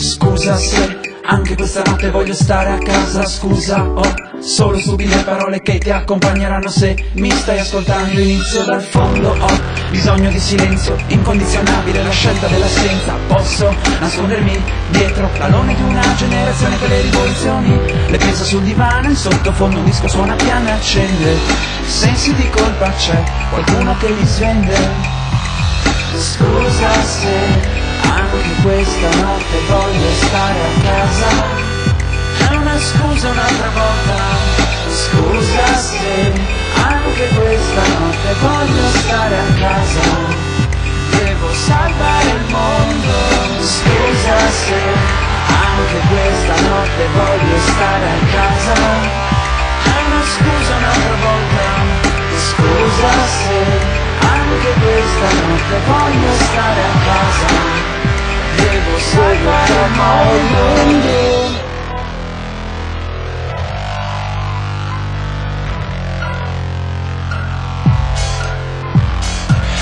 Scusa se anche questa notte voglio stare a casa Scusa, ho solo stupide parole che ti accompagneranno Se mi stai ascoltando. Inizio dal fondo Ho bisogno di silenzio incondizionabile La scelta dell'assenza Posso nascondermi dietro l'alone di una generazione che le rivoluzioni Le pensa sul divano, in sottofondo un disco suona piano e accende. Sensi di colpa c'è qualcuno che li svende. Scusa se questa notte voglio stare a casa. È una scusa un'altra volta. Scusa se anche questa notte voglio stare a casa. Devo salvare il mondo. Scusa se anche questa notte voglio stare a casa. È una scusa un'altra volta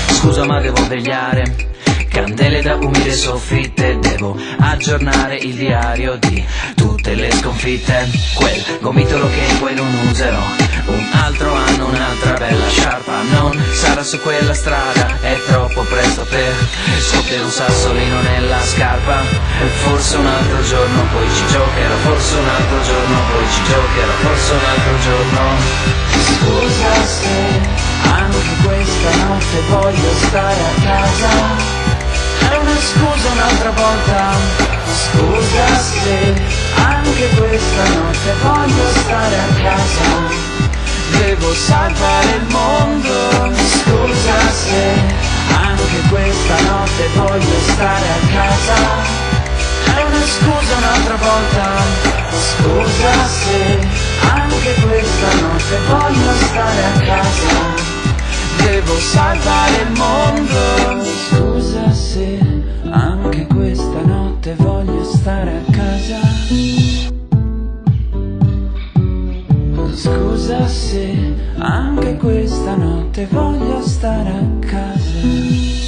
Scusa ma devo vegliare. Candele da umide soffitte. Devo aggiornare il diario di tutte le sconfitte. Quel gomitolo che poi non userò. Un altro anno, un'altra bella sciarpa. Non sarà su quella strada È troppo presto per scoppiare un sassolino nella scarpa. Forse un altro giorno poi ci giocherò Forse un altro giorno poi ci giocherò Forse un altro giorno. Scusa se anche questa notte voglio stare a casa. È una scusa un'altra volta. Scusa se anche questa notte voglio stare a casa Devo salvare il mondo. Scusa se anche questa notte voglio stare a casa. È una scusa un'altra volta. Scusa se anche questa notte voglio stare a casa. Devo salvare il mondo. Scusa se anche questa notte voglio stare a casa Scusa se anche questa notte voglio stare a casa.